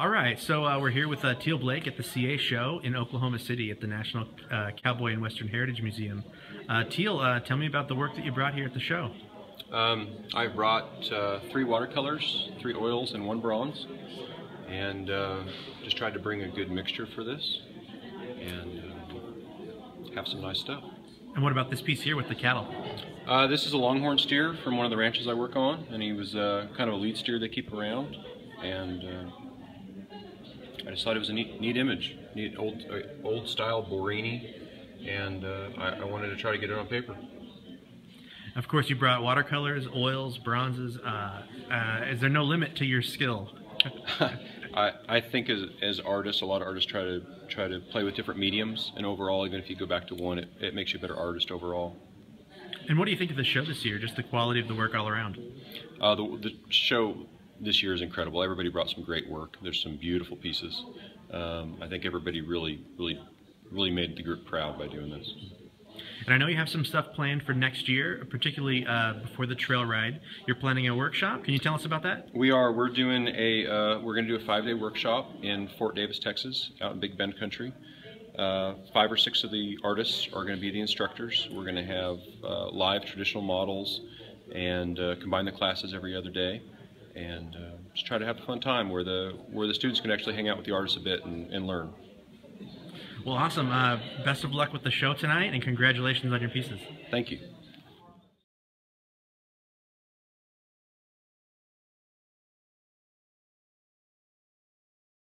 All right, so uh, we're here with uh, Teal Blake at the CAA show in Oklahoma City at the National uh, Cowboy and Western Heritage Museum. Uh, Teal, uh, tell me about the work that you brought here at the show. Um, I brought uh, three watercolors, three oils, and one bronze, and uh, just tried to bring a good mixture for this and uh, have some nice stuff. And what about this piece here with the cattle? Uh, this is a longhorn steer from one of the ranches I work on, and he was uh, kind of a lead steer they keep around, and uh, I just thought it was a neat, neat image, neat old, uh, old style Borini, and uh, I, I wanted to try to get it on paper. Of course, you brought watercolors, oils, bronzes. Uh, uh, is there no limit to your skill? I, I think as, as artists, a lot of artists try to try to play with different mediums, and overall, even if you go back to one, it, it makes you a better artist overall. And what do you think of the show this year? Just the quality of the work all around. Uh, the, the show this year is incredible. Everybody brought some great work. There's some beautiful pieces. Um, I think everybody really, really, really made the group proud by doing this. And I know you have some stuff planned for next year, particularly uh, before the trail ride. You're planning a workshop. Can you tell us about that? We are. We're doing a. Uh, we're going to do a five-day workshop in Fort Davis, Texas, out in Big Bend country. Uh, five or six of the artists are going to be the instructors. We're going to have uh, live traditional models and uh, combine the classes every other day, and uh, just try to have a fun time where the where the students can actually hang out with the artists a bit and, and learn. Well, awesome. Uh, best of luck with the show tonight, and congratulations on your pieces. Thank you.